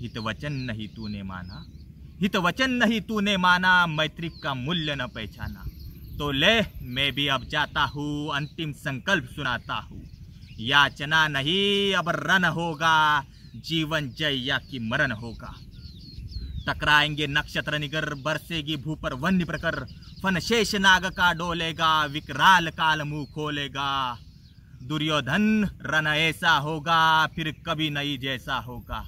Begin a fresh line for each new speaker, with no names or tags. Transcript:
हित वचन नहीं तूने माना। हित वचन नहीं तूने माना मैत्री का मूल्य न पहचाना। तो ले, मैं भी अब जाता हूँ, अंतिम संकल्प सुनाता हूँ। याचना नहीं, अब रन होगा, जीवन जय या कि मरण होगा। टकराएँगे नक्षत्र निगर, बरसेगी भू पर वन्य प्रकर फन शेष नाग का डोलेगा, विकराल काल मुँह खोलेगा। दुर्योधन, रन ऐसा होगा, फिर कभी नहीं जैसा होगा।